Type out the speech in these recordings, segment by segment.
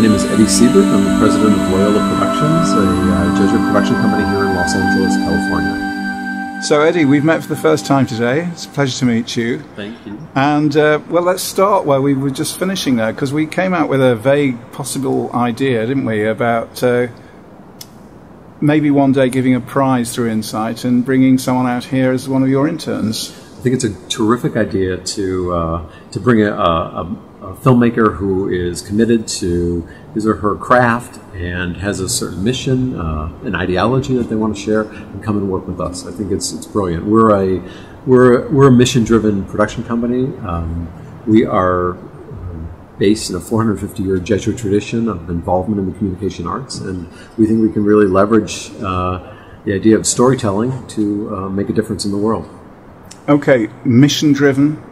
my name is Eddie Siebert. I'm the president of Loyola Productions, a uh, Jesuit production company here in Los Angeles, California. So, Eddie, we've met for the first time today. It's a pleasure to meet you. Thank you. And, uh, well, let's start where we were just finishing there, because we came out with a vague possible idea, didn't we, about uh, maybe one day giving a prize through Insight and bringing someone out here as one of your interns. I think it's a terrific idea to uh, to bring a, a, a, filmmaker who is committed to his or her craft and has a certain mission, uh, an ideology that they want to share, and come and work with us. I think it's it's brilliant. We're a we're we're a mission driven production company. Um, we are um, based in a 450 year Jesuit tradition of involvement in the communication arts, and we think we can really leverage uh, the idea of storytelling to uh, make a difference in the world okay, mission driven,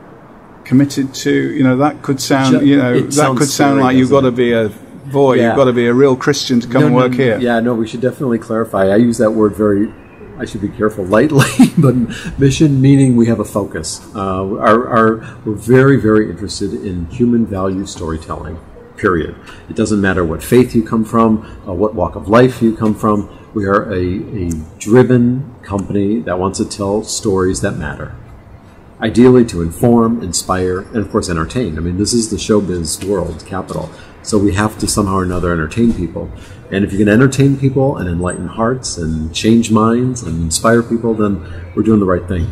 committed to, you know, that could sound, you know, that could sound like you've got to be a boy, yeah. you've got to be a real Christian to come no, and work no, here. Yeah, no, we should definitely clarify. I use that word very, I should be careful, lightly, but mission meaning we have a focus. Uh, our, our, we're very, very interested in human value storytelling, period. It doesn't matter what faith you come from, uh, what walk of life you come from. We are a, a driven company that wants to tell stories that matter ideally to inform, inspire, and of course entertain. I mean, this is the showbiz world capital. So we have to somehow or another entertain people. And if you can entertain people and enlighten hearts and change minds and inspire people, then we're doing the right thing.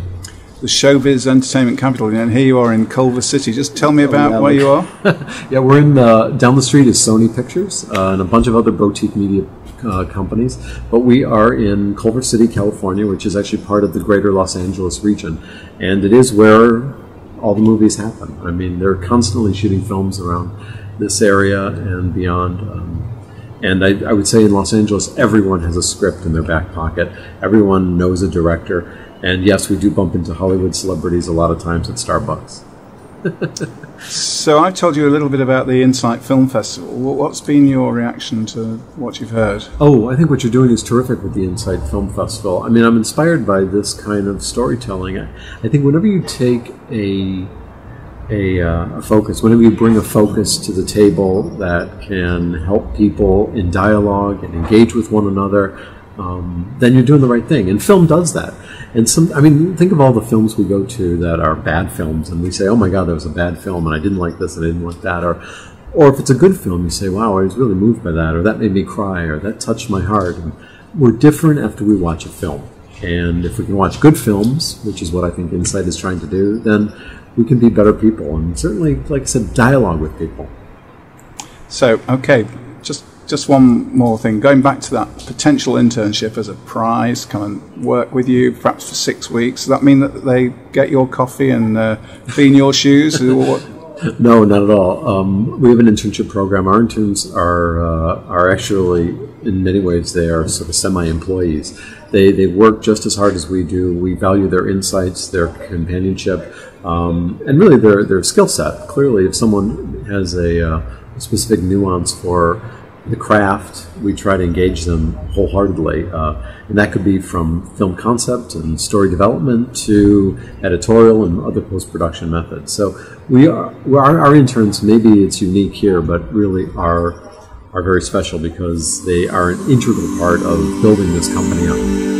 The showbiz entertainment capital, and here you are in Culver City. Just tell me oh, about oh, yeah, where you are. yeah, we're in uh, down the street is Sony Pictures uh, and a bunch of other boutique media uh, companies, but we are in Culver City, California, which is actually part of the greater Los Angeles region. And it is where all the movies happen. I mean, they're constantly shooting films around this area and beyond. Um, and I, I, would say in Los Angeles, everyone has a script in their back pocket. Everyone knows a director. And yes, we do bump into Hollywood celebrities a lot of times at Starbucks. so I've told you a little bit about the Insight Film Festival. What's been your reaction to what you've heard? Oh, I think what you're doing is terrific with the Insight Film Festival. I mean, I'm inspired by this kind of storytelling. I, think whenever you take a a, uh, a, focus, whenever you bring a focus to the table that can help people in dialogue and engage with one another, um, then you're doing the right thing. And film does that. And some, I mean, think of all the films we go to that are bad films, and we say, "Oh my God, that was a bad film, and I didn't like this, and I didn't like that," or, or if it's a good film, you say, "Wow, I was really moved by that," or "That made me cry," or "That touched my heart." And we're different after we watch a film, and if we can watch good films, which is what I think Insight is trying to do, then we can be better people, and certainly, like I said, dialogue with people. So, okay, just one more thing. Going back to that potential internship as a prize, come and work with you, perhaps for six weeks. Does that mean that they get your coffee and uh, clean your shoes? no, not at all. Um, we have an internship program. Our interns are uh, are actually, in many ways, they are sort of semi-employees. They they work just as hard as we do. We value their insights, their companionship, um, and really their their skill set. Clearly, if someone has a uh, specific nuance for the craft, we try to engage them wholeheartedly. Uh, and that could be from film concept and story development to editorial and other post production methods. So we are, our, our, interns, maybe it's unique here, but really are, are very special because they are an integral part of building this company up.